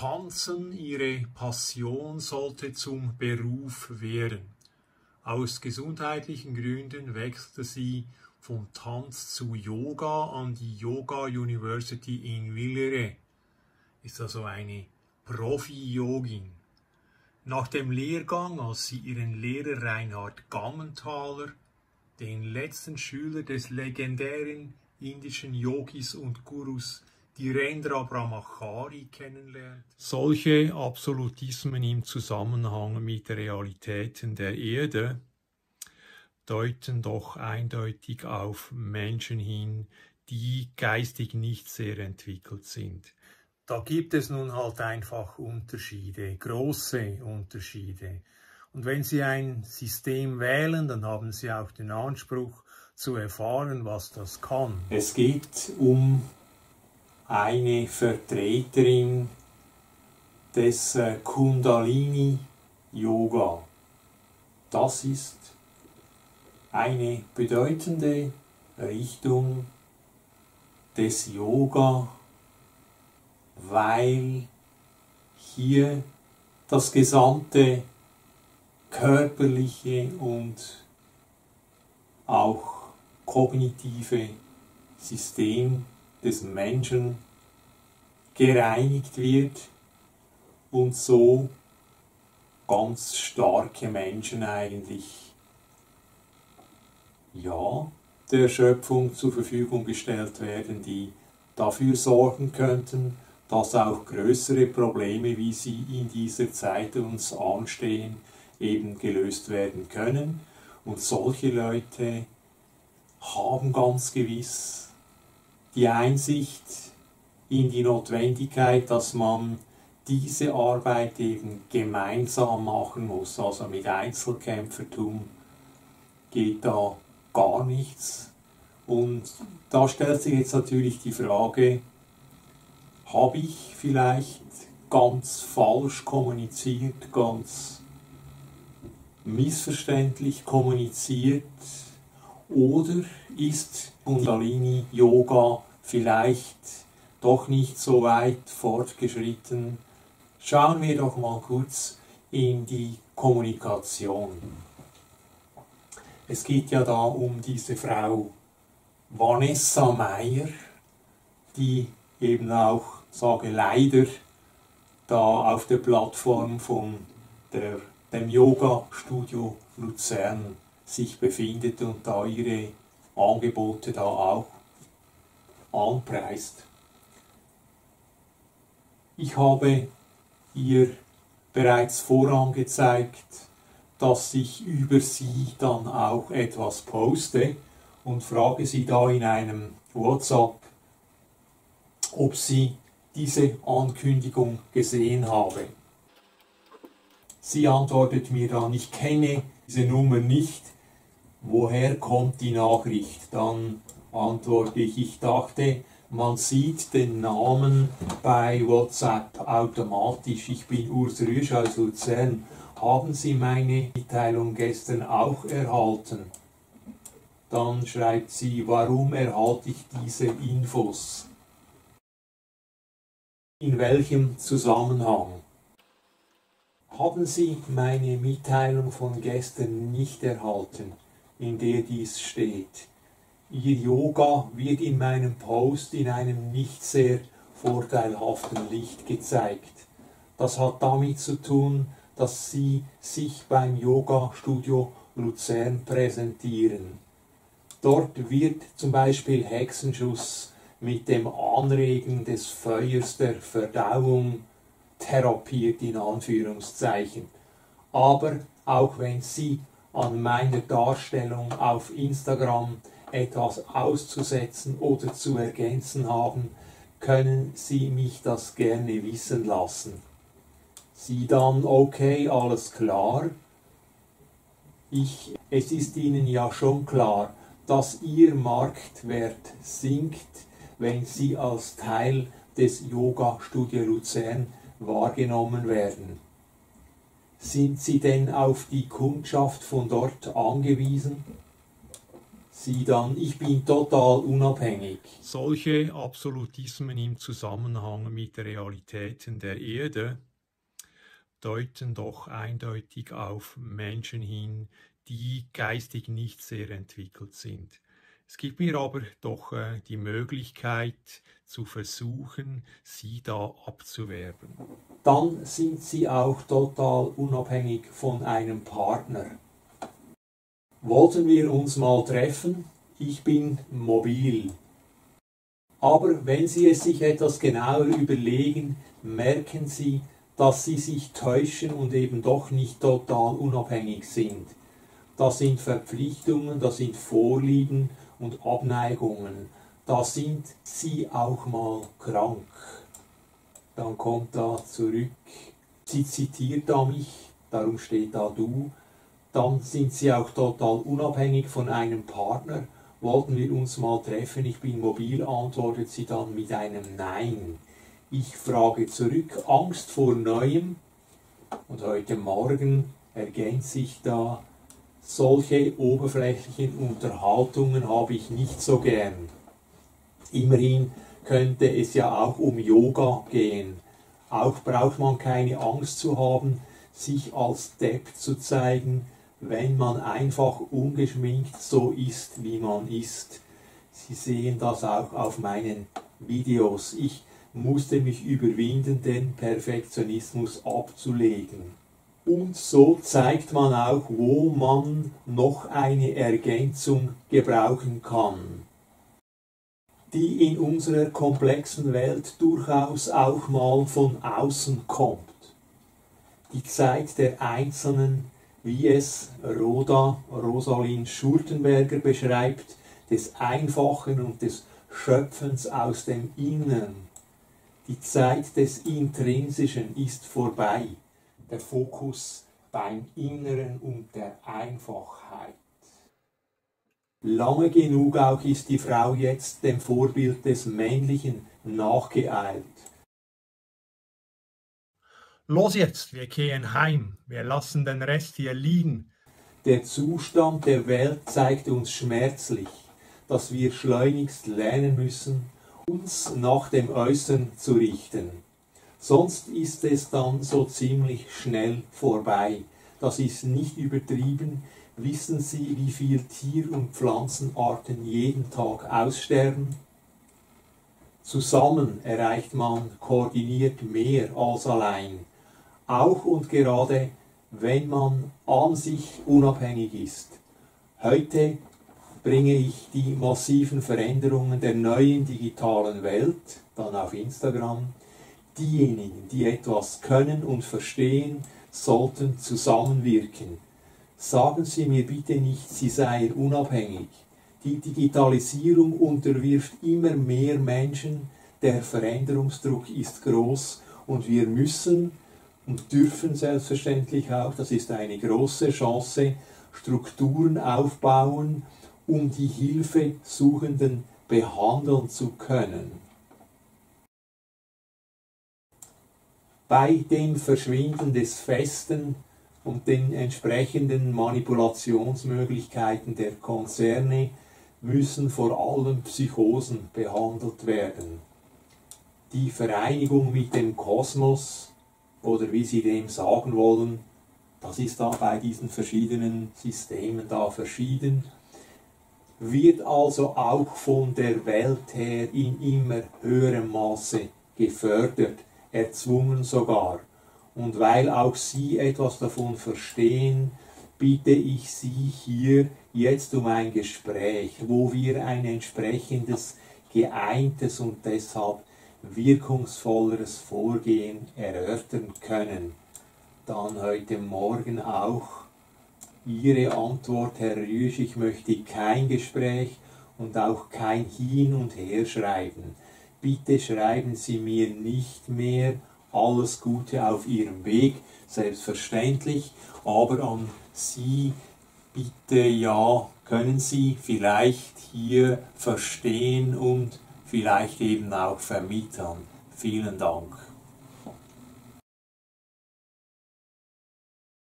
Tanzen, ihre Passion, sollte zum Beruf werden. Aus gesundheitlichen Gründen wechselte sie vom Tanz zu Yoga an die Yoga University in Villeret. Ist also eine Profi-Yogin. Nach dem Lehrgang, als sie ihren Lehrer Reinhard Gammenthaler, den letzten Schüler des legendären indischen Yogis und Gurus Dhirendra Brahmachari kennenlernt. Solche Absolutismen im Zusammenhang mit Realitäten der Erde deuten doch eindeutig auf Menschen hin, die geistig nicht sehr entwickelt sind. Da gibt es nun halt einfach Unterschiede, große Unterschiede. Und wenn Sie ein System wählen, dann haben Sie auch den Anspruch zu erfahren, was das kann. Es geht um eine Vertreterin des äh, Kundalini Yoga. Das ist eine bedeutende Richtung des Yoga, weil hier das gesamte körperliche und auch kognitive System des Menschen gereinigt wird und so ganz starke Menschen eigentlich ja der Schöpfung zur Verfügung gestellt werden, die dafür sorgen könnten, dass auch größere Probleme, wie sie in dieser Zeit uns anstehen, eben gelöst werden können. Und solche Leute haben ganz gewiss die Einsicht in die Notwendigkeit, dass man diese Arbeit eben gemeinsam machen muss. Also mit Einzelkämpfertum geht da gar nichts. Und da stellt sich jetzt natürlich die Frage, habe ich vielleicht ganz falsch kommuniziert, ganz missverständlich kommuniziert oder ist Kundalini Yoga vielleicht doch nicht so weit fortgeschritten. Schauen wir doch mal kurz in die Kommunikation. Es geht ja da um diese Frau Vanessa Meyer, die eben auch, sage leider, da auf der Plattform von der, dem Yoga-Studio Luzern sich befindet und da ihre Angebote da auch anpreist. Ich habe ihr bereits vorangezeigt, dass ich über sie dann auch etwas poste und frage sie da in einem WhatsApp, ob sie diese Ankündigung gesehen habe. Sie antwortet mir dann, ich kenne diese Nummer nicht, woher kommt die Nachricht? Dann antworte ich, ich dachte, man sieht den Namen bei WhatsApp automatisch. Ich bin Urs Rüsch aus Luzern. Haben Sie meine Mitteilung gestern auch erhalten? Dann schreibt sie, warum erhalte ich diese Infos? In welchem Zusammenhang? Haben Sie meine Mitteilung von gestern nicht erhalten, in der dies steht? Ihr Yoga wird in meinem Post in einem nicht sehr vorteilhaften Licht gezeigt. Das hat damit zu tun, dass Sie sich beim Yoga Studio Luzern präsentieren. Dort wird zum Beispiel Hexenschuss mit dem Anregen des Feuers der Verdauung therapiert in Anführungszeichen. Aber auch wenn Sie an meiner Darstellung auf Instagram etwas auszusetzen oder zu ergänzen haben, können Sie mich das gerne wissen lassen. Sie dann, okay, alles klar. Ich, es ist Ihnen ja schon klar, dass Ihr Marktwert sinkt, wenn Sie als Teil des Yoga Studio Luzern wahrgenommen werden. Sind Sie denn auf die Kundschaft von dort angewiesen? Sie dann, ich bin total unabhängig. Solche Absolutismen im Zusammenhang mit Realitäten der Erde deuten doch eindeutig auf Menschen hin, die geistig nicht sehr entwickelt sind. Es gibt mir aber doch äh, die Möglichkeit zu versuchen, sie da abzuwerben. Dann sind sie auch total unabhängig von einem Partner. Wollten wir uns mal treffen? Ich bin mobil. Aber wenn Sie es sich etwas genauer überlegen, merken Sie, dass Sie sich täuschen und eben doch nicht total unabhängig sind. Das sind Verpflichtungen, das sind Vorlieben und Abneigungen. Da sind Sie auch mal krank. Dann kommt da zurück. Sie zitiert da mich, darum steht da du. Dann sind Sie auch total unabhängig von einem Partner. Wollten wir uns mal treffen? Ich bin mobil, antwortet sie dann mit einem Nein. Ich frage zurück, Angst vor Neuem. Und heute Morgen ergänzt sich da solche oberflächlichen Unterhaltungen habe ich nicht so gern. Immerhin könnte es ja auch um Yoga gehen. Auch braucht man keine Angst zu haben, sich als Depp zu zeigen, wenn man einfach ungeschminkt so ist, wie man ist. Sie sehen das auch auf meinen Videos. Ich musste mich überwinden, den Perfektionismus abzulegen. Und so zeigt man auch, wo man noch eine Ergänzung gebrauchen kann, die in unserer komplexen Welt durchaus auch mal von außen kommt. Die Zeit der Einzelnen, wie es Roda Rosalind Schurtenberger beschreibt, des Einfachen und des Schöpfens aus dem Innern. Die Zeit des Intrinsischen ist vorbei der Fokus beim Inneren und der Einfachheit. Lange genug auch ist die Frau jetzt dem Vorbild des Männlichen nachgeeilt. Los jetzt, wir gehen heim, wir lassen den Rest hier liegen. Der Zustand der Welt zeigt uns schmerzlich, dass wir schleunigst lernen müssen, uns nach dem Äußeren zu richten. Sonst ist es dann so ziemlich schnell vorbei. Das ist nicht übertrieben. Wissen Sie, wie viele Tier- und Pflanzenarten jeden Tag aussterben? Zusammen erreicht man koordiniert mehr als allein. Auch und gerade, wenn man an sich unabhängig ist. Heute bringe ich die massiven Veränderungen der neuen digitalen Welt, dann auf Instagram, diejenigen, die etwas können und verstehen, sollten zusammenwirken. Sagen Sie mir bitte nicht, Sie seien unabhängig. Die Digitalisierung unterwirft immer mehr Menschen, der Veränderungsdruck ist groß und wir müssen und dürfen selbstverständlich auch, das ist eine große Chance, Strukturen aufbauen, um die Hilfesuchenden behandeln zu können. bei dem Verschwinden des Festen und den entsprechenden Manipulationsmöglichkeiten der Konzerne müssen vor allem Psychosen behandelt werden. Die Vereinigung mit dem Kosmos oder wie Sie dem sagen wollen, das ist da bei diesen verschiedenen Systemen da verschieden, wird also auch von der Welt her in immer höherem Maße gefördert erzwungen sogar. Und weil auch Sie etwas davon verstehen, bitte ich Sie hier jetzt um ein Gespräch, wo wir ein entsprechendes, geeintes und deshalb wirkungsvolleres Vorgehen erörtern können. Dann heute Morgen auch Ihre Antwort, Herr Rüsch, ich möchte kein Gespräch und auch kein Hin und Her schreiben bitte schreiben Sie mir nicht mehr alles Gute auf Ihrem Weg, selbstverständlich, aber an Sie bitte ja, können Sie vielleicht hier verstehen und vielleicht eben auch vermitteln. Vielen Dank.